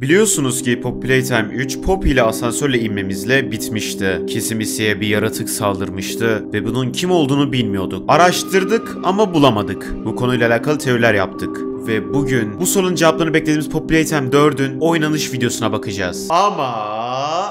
Biliyorsunuz ki Poppy Playtime 3 Poppy ile asansörle inmemizle bitmişti. Kisimisiye bir yaratık saldırmıştı ve bunun kim olduğunu bilmiyorduk. Araştırdık ama bulamadık. Bu konuyla alakalı teoriler yaptık. Ve bugün bu sorunun cevaplarını beklediğimiz Poppy Playtime 4'ün oynanış videosuna bakacağız. Ama...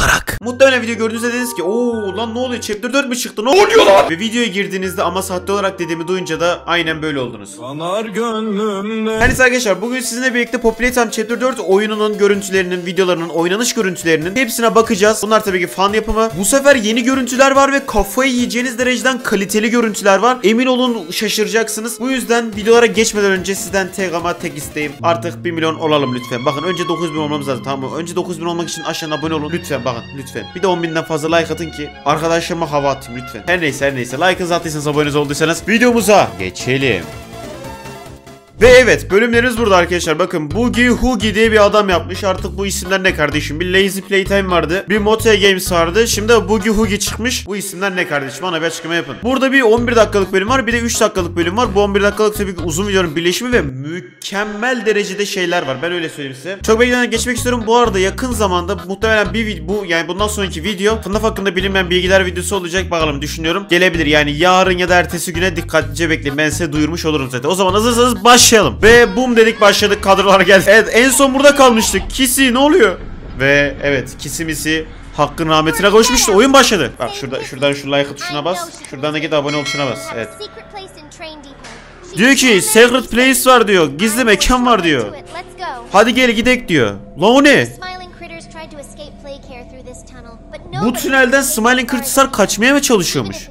Olarak. Muhtemelen video gördüğünüzde dediniz ki ooo lan ne oluyor chapter 4 mü çıktı ne oluyor lan? Ve videoya girdiğinizde ama sahte olarak dediğimi duyunca da aynen böyle oldunuz. Kanar gönlümde Yani arkadaşlar bugün sizinle birlikte Poppy Playtime Chapter 4 oyununun görüntülerinin, videolarının, oynanış görüntülerinin hepsine bakacağız. Bunlar tabii ki fan yapımı. Bu sefer yeni görüntüler var ve kafayı yiyeceğiniz dereceden kaliteli görüntüler var. Emin olun şaşıracaksınız. Bu yüzden videolara geçmeden önce sizden tek ama tek isteğim artık 1 milyon olalım lütfen. Bakın önce 9000 olmamız lazım tamam mı? Önce 9000 olmak için aşağıdan abone olun. Lütfen bakın lütfen. Bir de 10.000'den fazla like atın ki arkadaşlarıma hava atayım lütfen. Her neyse her neyse. Like'ınızı attıysanız aboneniz olduysanız videomuza geçelim. Ve evet bölümlerimiz burada arkadaşlar. Bakın Boogie Hoogie diye bir adam yapmış. Artık bu isimler ne kardeşim? Bir Lazy Playtime vardı. Bir Mote Games vardı. Şimdi Boogie Hoogie çıkmış. Bu isimler ne kardeşim? Bana bir açıklama yapın. Burada bir 11 dakikalık bölüm var. Bir de 3 dakikalık bölüm var. Bu 11 dakikalık tabii ki uzun videonun birleşimi ve mükemmel derecede şeyler var. Ben öyle söyleyeyim size. Çok beklemeden geçmek istiyorum. Bu arada yakın zamanda muhtemelen bir bu yani bundan sonraki video FNAF hakkında bilinmeyen bilgiler videosu olacak bakalım düşünüyorum. Gelebilir yani yarın ya da ertesi güne dikkatlice bekleyin. Ben size duyurmuş olurum zaten. O zaman hazırsanız başlayalım. Ve boom dedik başladık kadrolar geldi. Evet en son burada kalmıştık. Kisi ne oluyor? Ve evet kisimisi hakkın rahmetine koşmuştu. Oyun başladı. Bak şurada şuradan şu like tuşuna bas. Şuradan da git abone ol tuşuna bas. Evet. Diyor ki secret place var diyor. Gizli mekan var diyor. Hadi gel gidek diyor. Lan ne? Bu tünelden Smiling Kırtısar kaçmaya mı çalışıyormuş?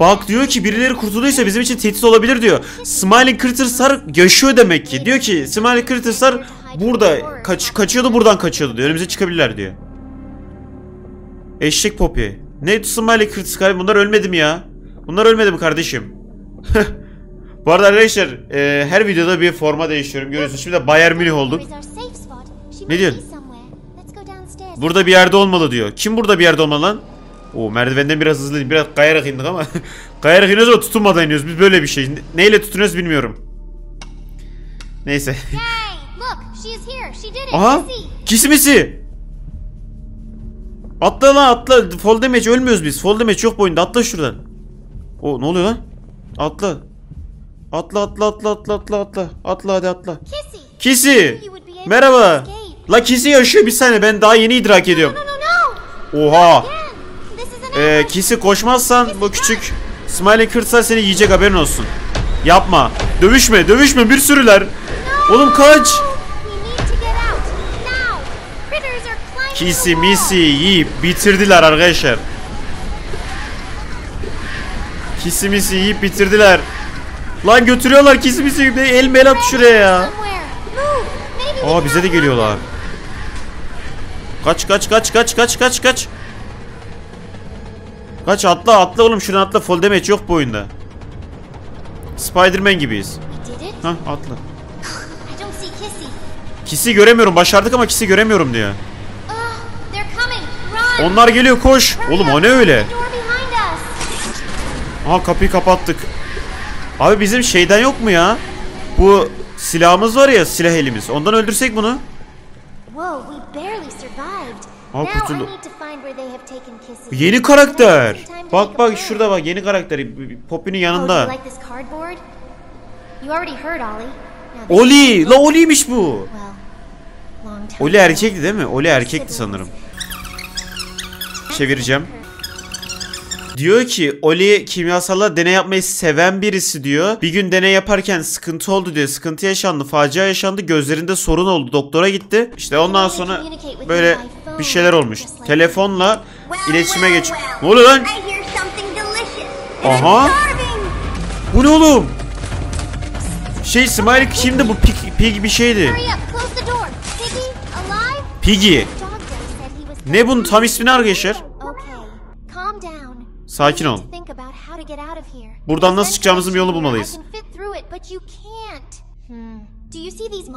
Bak diyor ki birileri kurtulduysa bizim için tehdit olabilir diyor. Smiling Kırtısar yaşıyor demek ki. Diyor ki Smiling Kırtısar burada kaç kaçıyordu buradan kaçıyordu diyor. Önümüze çıkabilirler diyor. Eşek Poppy. Ne Smiling Kırtısar bunlar ölmedi mi ya? Bunlar ölmedi mi kardeşim? Bu arada arkadaşlar e, her videoda bir forma değiştiriyorum görüyorsunuz. Şimdi de Bayern Münih olduk. Ne diyorsun? Burada bir yerde olmalı diyor. Kim burada bir yerde olmalı lan? Oo merdivenden biraz hızlı biraz kayarak indik ama kayarak iniyoruz ama tutunmadan iniyoruz. Biz böyle bir şey. Ne- Neyle tutunuyoruz bilmiyorum. Neyse. Aha! Kisimisi! Atla lan atla. Fall damage ölmüyoruz biz. Fall damage yok bu oyunda. Atla şuradan. O ne oluyor lan? Atla. Atla atla atla atla atla atla. Atla hadi atla. Kisi! Merhaba. La Kisi yaşıyor bir saniye ben daha yeni idrak ediyorum. Oha. Ee, Kisi koşmazsan bu küçük Smiley kırsa seni yiyecek haberin olsun. Yapma. Dövüşme dövüşme bir sürüler. Oğlum kaç. Kisi misi yiyip bitirdiler arkadaşlar. Kisi misi yiyip bitirdiler. Lan götürüyorlar kisi misi yiyip el mel at şuraya ya. Aa bize de geliyorlar. Kaç kaç kaç kaç kaç kaç kaç. Kaç atla atla oğlum şuradan atla fall damage yok bu oyunda. Spiderman gibiyiz. Hah atla. Kisi göremiyorum başardık ama kisi göremiyorum diyor. Onlar geliyor koş. Oğlum o ne öyle? Aha kapıyı kapattık. Abi bizim şeyden yok mu ya? Bu silahımız var ya silah elimiz. Ondan öldürsek bunu. Aa, kurtuldu. Yeni karakter. Bak bak şurada bak yeni karakter. Poppy'nin yanında. Oli. La Oli'ymiş bu. Oli erkekti değil mi? Oli erkekti sanırım. Çevireceğim. Diyor ki Oli kimyasalla deney yapmayı seven birisi diyor. Bir gün deney yaparken sıkıntı oldu diyor. Sıkıntı yaşandı, facia yaşandı. Gözlerinde sorun oldu. Doktora gitti. İşte ondan sonra böyle bir şeyler olmuş. Telefonla iletişime geç. Ne oluyor lan? Aha. Bu ne oğlum? Şey Smiley şimdi bu pig, pig bir şeydi. Piggy. Ne bunun tam ismi ne arkadaşlar? Sakin ol. Buradan nasıl çıkacağımızın bir yolunu bulmalıyız.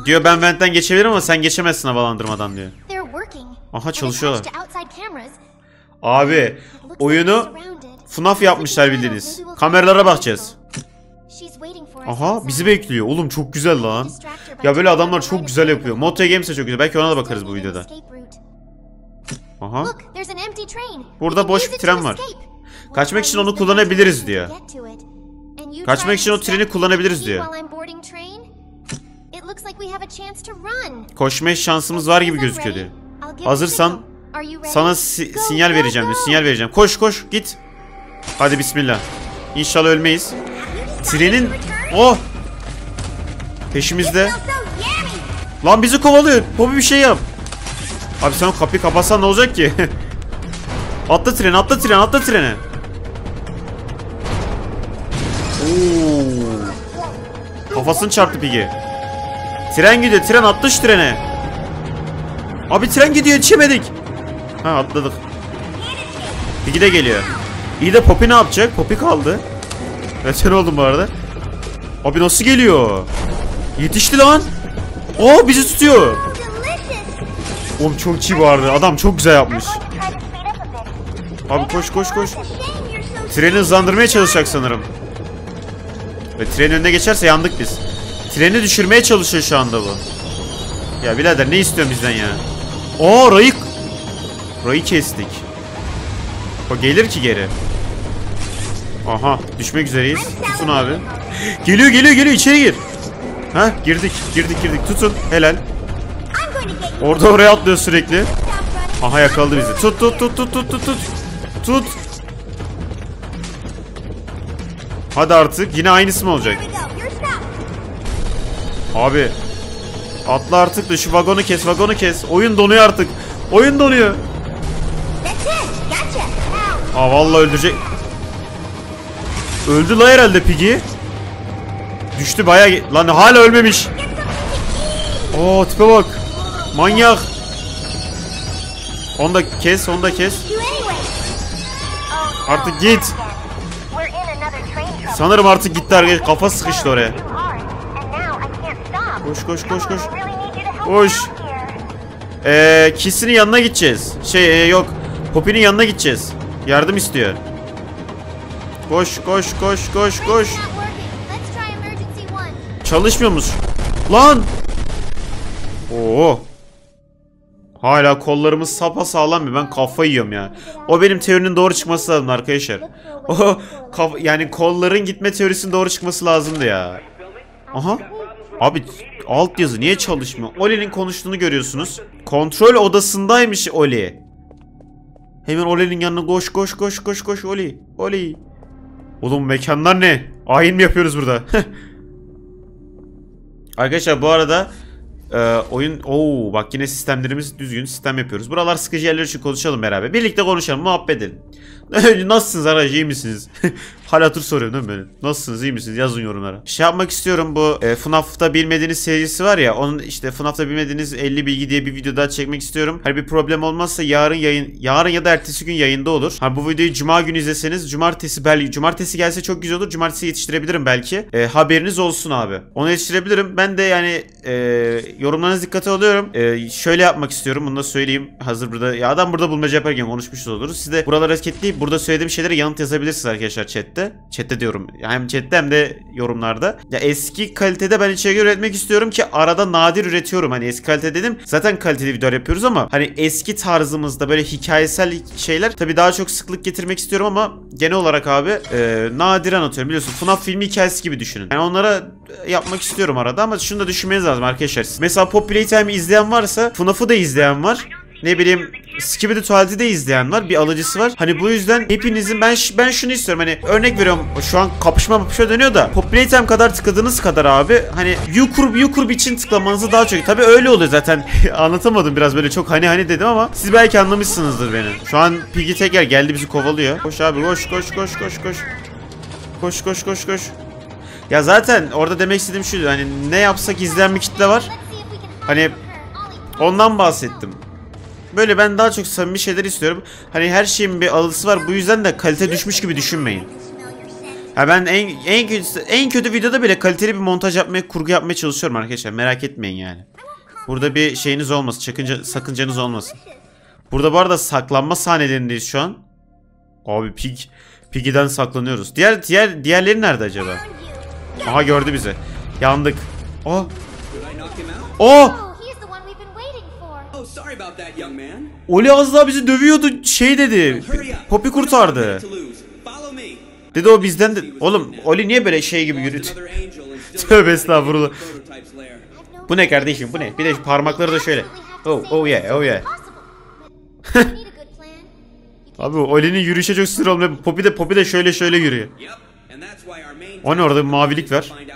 Diyor ben ventten geçebilirim ama sen geçemezsin havalandırmadan diyor. Aha çalışıyorlar. Abi oyunu FNAF yapmışlar bildiğiniz. Kameralara bakacağız. Aha bizi bekliyor. Oğlum çok güzel lan. Ya böyle adamlar çok güzel yapıyor. Moto Games de çok güzel. Belki ona da bakarız bu videoda. Aha. Burada boş bir tren var. Kaçmak için onu kullanabiliriz diyor. Kaçmak için o treni kullanabiliriz diyor. Koşmaya şansımız var gibi gözüküyor diyor. Hazırsan Sana si- sinyal vereceğim. Sinyal vereceğim. Koş koş git. Hadi bismillah. İnşallah ölmeyiz. Trenin... Oh! Peşimizde. Lan bizi kovalıyor. Poppy bir şey yap. Abi sen o kapıyı kapatsan ne olacak ki? atla treni, atla treni, atla treni. Oo. Kafasını çarptı Piggy. Tren gidiyor, tren attı şu trene. Abi tren gidiyor, yetişemedik. Ha atladık. Piggy de geliyor. İyi de Poppy ne yapacak? Poppy kaldı. Veteran oldum bu arada. Abi nasıl geliyor? Yetişti lan. Oo bizi tutuyor. Oğlum çok iyi arada. Adam çok güzel yapmış. Abi koş koş koş. Treni hızlandırmaya çalışacak sanırım. Ve trenin önüne geçerse yandık biz. Treni düşürmeye çalışıyor şu anda bu. Ya birader ne istiyorsun bizden ya? Oo rayı... Rayı kestik. O gelir ki geri. Aha düşmek üzereyiz. Tutun abi. Geliyor geliyor geliyor içeri gir. Ha girdik girdik girdik tutun helal. Orada oraya atlıyor sürekli. Aha yakaladı bizi. Tut tut tut tut tut tut tut. Tut. Hadi artık yine aynısı mı olacak? Abi. Atla artık da şu vagonu kes vagonu kes. Oyun donuyor artık. Oyun donuyor. Aa vallahi öldürecek. Öldü la herhalde Piggy. Düştü bayağı. Lan hala ölmemiş. Oo tipe bak. Manyak. Onu da kes, onu da kes. Artık git. Sanırım artık gitti arkadaş. Kafa sıkıştı oraya. Koş koş koş koş. Koş. Ee, Kiss'in yanına gideceğiz. Şey e, yok. Poppy'nin yanına gideceğiz. Yardım istiyor. Koş koş koş koş koş. Çalışmıyormuş. Lan! Oo. Hala kollarımız sapa sağlam mı? Ben kafayı yiyorum ya. O benim teorinin doğru çıkması lazım arkadaşlar. O yani kolların gitme teorisinin doğru çıkması lazımdı ya. Aha. Abi alt yazı niye çalışmıyor? Oli'nin konuştuğunu görüyorsunuz. Kontrol odasındaymış Oli. Hemen Oli'nin yanına koş koş koş koş koş Oli. Oli. Oğlum mekanlar ne? Ayin mi yapıyoruz burada? Arkadaşlar bu arada e, oyun Oo bak yine sistemlerimiz düzgün sistem yapıyoruz. Buralar sıkıcı yerler için konuşalım beraber. Birlikte konuşalım, muhabbet edelim. Nasılsınız aracı iyi misiniz? Hal hatır soruyorum değil mi böyle? Nasılsınız iyi misiniz? Yazın yorumlara. Şey yapmak istiyorum bu e, FNAF'ta bilmediğiniz serisi var ya. Onun işte FNAF'ta bilmediğiniz 50 bilgi diye bir video daha çekmek istiyorum. Hani bir problem olmazsa yarın yayın yarın ya da ertesi gün yayında olur. Ha bu videoyu cuma günü izleseniz cumartesi belki cumartesi gelse çok güzel olur. Cumartesi yetiştirebilirim belki. E, haberiniz olsun abi. Onu yetiştirebilirim. Ben de yani e, yorumlarınızı dikkate alıyorum. E, şöyle yapmak istiyorum. Bunu da söyleyeyim. Hazır burada. Ya adam burada bulmaca yaparken konuşmuş oluruz. Siz de buraları etiketleyip burada söylediğim şeylere yanıt yazabilirsiniz arkadaşlar chatte. Chatte diyorum. Hem chatte hem de yorumlarda. Ya eski kalitede ben içerik üretmek istiyorum ki arada nadir üretiyorum. Hani eski kalite dedim. Zaten kaliteli videolar yapıyoruz ama hani eski tarzımızda böyle hikayesel şeyler tabii daha çok sıklık getirmek istiyorum ama genel olarak abi e, nadir anlatıyorum. Biliyorsun FNAF filmi hikayesi gibi düşünün. Yani onlara yapmak istiyorum arada ama şunu da düşünmeniz lazım arkadaşlar. Mesela Pop Playtime'i izleyen varsa FNAF'ı da izleyen var. Ne bileyim Skibidi Tuvalet'i de izleyen var. Bir alıcısı var. Hani bu yüzden hepinizin ben ben şunu istiyorum. Hani örnek veriyorum. Şu an kapışma kapışma dönüyor da Pop Playtime kadar tıkladığınız kadar abi hani Yukurb Yukurb için tıklamanızı daha çok. Tabi öyle oluyor zaten. Anlatamadım biraz böyle çok hani hani dedim ama siz belki anlamışsınızdır beni. Şu an Piggy teker geldi bizi kovalıyor. Koş abi koş koş koş koş koş. Koş koş koş koş. Ya zaten orada demek istediğim şuydu. Hani ne yapsak izleyen bir kitle var. Hani ondan bahsettim. Böyle ben daha çok samimi şeyler istiyorum. Hani her şeyin bir alısı var. Bu yüzden de kalite düşmüş gibi düşünmeyin. Ha ben en en kötü en kötü videoda bile kaliteli bir montaj yapmaya, kurgu yapmaya çalışıyorum arkadaşlar. Merak etmeyin yani. Burada bir şeyiniz olmasın, çakınca, sakıncanız olmasın. Burada bu arada saklanma sahnelerindeyiz şu an. Abi Pig Piggy'den saklanıyoruz. Diğer diğer diğerleri nerede acaba? Aha gördü bizi. Yandık. Aa. Oh, Oli az daha bizi dövüyordu. Şey dedi. Poppy kurtardı. Dedi o bizden de. Oğlum Oli niye böyle şey gibi yürüdü? Tövbe estağfurullah. Bu ne kardeşim bu ne? Bir de parmakları da şöyle. Oh oh yeah oh yeah. Abi Oli'nin yürüyüşe çok sinir olmuyor. Poppy de Poppy de şöyle şöyle yürüyor. O ne orada bir mavilik working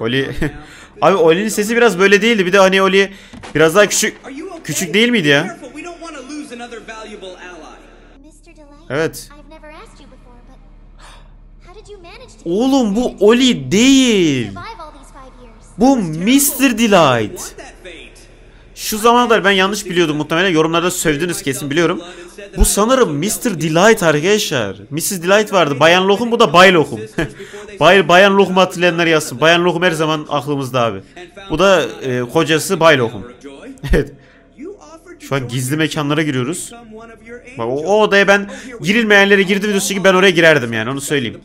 Oli. Abi Oli'nin sesi biraz böyle değildi. Bir de hani Oli biraz daha küçük küçük değil miydi ya? Evet. Oğlum bu Oli değil. Bu Mr. Delight. Şu zamana kadar ben yanlış biliyordum muhtemelen yorumlarda sövdünüz kesin biliyorum. Bu sanırım Mr. Delight arkadaşlar. Mrs. Delight vardı. Bayan Lokum bu da Bay Lokum. Bay, Bayan Lokum hatırlayanlar yazsın. Bayan Lokum her zaman aklımızda abi. Bu da e, kocası Bay Lokum. Evet. Şu an gizli mekanlara giriyoruz. Bak, o, o odaya ben girilmeyenlere girdi videosu gibi ben oraya girerdim yani onu söyleyeyim.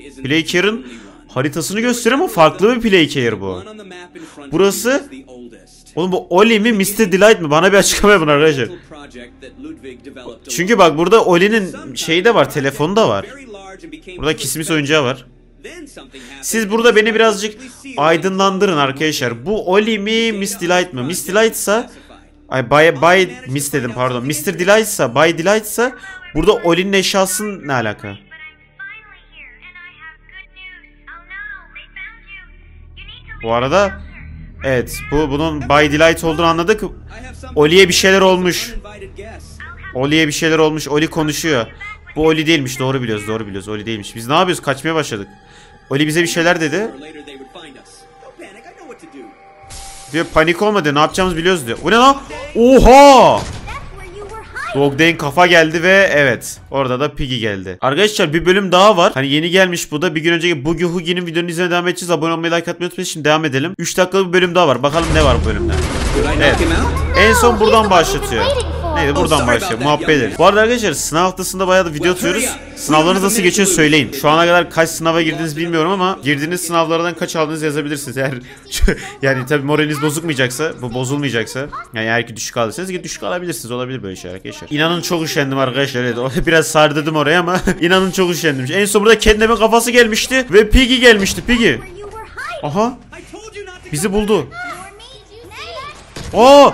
İsn't Playcare'ın haritasını gösteriyor ama farklı bir Playcare bu. Burası-. Oğlum bu Oli mi Mr. Delight mi? Bana bir açıklama yapın arkadaşlar. Çünkü bak burada Oli'nin şeyi de var, telefonu da var. Burada kismis oyuncağı var. Siz burada beni birazcık aydınlandırın arkadaşlar. Bu Oli mi Miss Delight mı? Miss Delight ise ay Bay Bay Miss dedim pardon. Mr. Delight ise Bay Delight ise burada Oli'nin eşyasının ne alaka? Oh Bu arada evet bu bunun Bay Delight olduğunu anladık. Oli'ye bir şeyler olmuş. Oli'ye bir şeyler olmuş. Oli konuşuyor. Bu Oli değilmiş. Doğru biliyoruz. Doğru biliyoruz. Oli değilmiş. Biz ne yapıyoruz? Kaçmaya başladık. Oli bize bir şeyler dedi. Diyor panik olma diyor. Ne yapacağımızı biliyoruz diyor. Bu ne lan? Oha! Dogdane kafa geldi ve evet. Orada da Piggy geldi. Arkadaşlar bir bölüm daha var. Hani yeni gelmiş bu da. Bir gün önceki Boogie Hoogie'nin videonun izlemeye devam edeceğiz. Abone olmayı like atmayı unutmayın. Şimdi devam edelim. 3 dakikalık bir bölüm daha var. Bakalım ne var bu bölümde. Evet. En son buradan başlatıyor. Neydi buradan başlıyor. Muhabbet edelim. Bu arada arkadaşlar sınav haftasında bayağı da video atıyoruz. Sınavlarınız nasıl geçiyor söyleyin. Şu ana kadar kaç sınava girdiniz bilmiyorum ama girdiğiniz sınavlardan kaç aldığınızı yazabilirsiniz. Eğer yani tabii moraliniz bozulmayacaksa, bu bozulmayacaksa yani eğer ki düşük aldıysanız ki düşük alabilirsiniz. Olabilir böyle şeyler arkadaşlar. İnanın çok üşendim arkadaşlar. Evet, o- biraz sardırdım oraya ama inanın çok üşendim. En son burada Kendem'in kafası gelmişti ve Piggy gelmişti. Piggy. Aha bizi buldu. Aa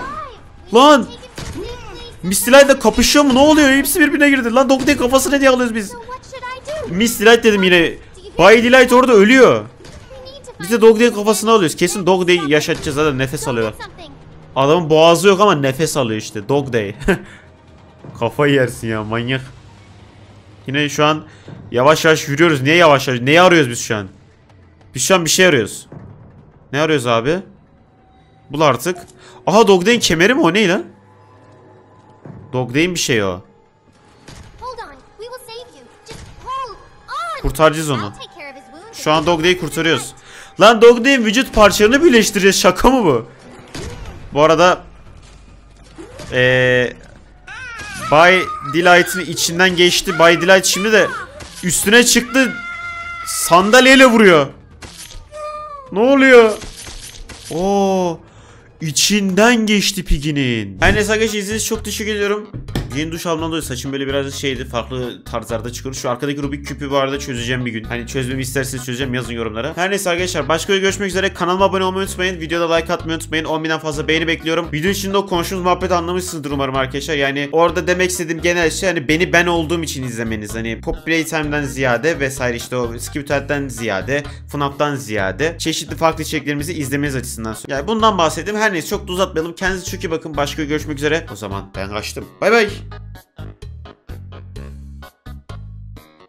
lan Delight'la kapışıyor mu? Ne oluyor? Hepsi birbirine girdi. Lan Dogday kafasına diye alıyoruz biz. Delight dedim yine. Bay Delight orada ölüyor. Biz de Dogday'in kafasına alıyoruz. Kesin Dogday yaşatacağız zaten nefes alıyor. Adamın boğazı yok ama nefes alıyor işte. Dogday. Kafayı yersin ya manyak. Yine şu an yavaş yavaş yürüyoruz. Niye yavaş yavaş? Neyi arıyoruz biz şu an? Biz şu an bir şey arıyoruz. Ne arıyoruz abi? Bul artık. Aha Dogday'in kemeri mi o ne lan? Dogday'in bir şey o. Kurtaracağız onu. Şu an Dogday'i kurtarıyoruz. Lan Dogday'in vücut parçalarını birleştireceğiz. Şaka mı bu? Bu arada eee Bay Delight'ın içinden geçti. Bay Delight şimdi de üstüne çıktı. Sandalyeyle vuruyor. Ne oluyor? Oo. İçinden geçti Piggy'nin. Her neyse arkadaşlar çok teşekkür ediyorum. Yeni duş almamdan dolayı saçım böyle biraz şeydi. Farklı tarzlarda çıkıyor. Şu arkadaki Rubik küpü bu arada çözeceğim bir gün. Hani çözmemi isterseniz çözeceğim yazın yorumlara. Her neyse arkadaşlar başka bir görüşmek üzere. Kanalıma abone olmayı unutmayın. Videoda like atmayı unutmayın. 10.000'den fazla beğeni bekliyorum. Video içinde o konuştuğumuz muhabbeti anlamışsınızdır umarım arkadaşlar. Yani orada demek istediğim genel şey hani beni ben olduğum için izlemeniz. Hani Pop Playtime'den ziyade vesaire işte o Skipted'den ziyade FNAF'tan ziyade çeşitli farklı içeriklerimizi izlemeniz açısından. Yani bundan bahsettim. Her neyse çok da uzatmayalım. Kendinize çok iyi bakın. Başka görüşmek üzere. O zaman ben kaçtım. Bay bay. Uh, uh.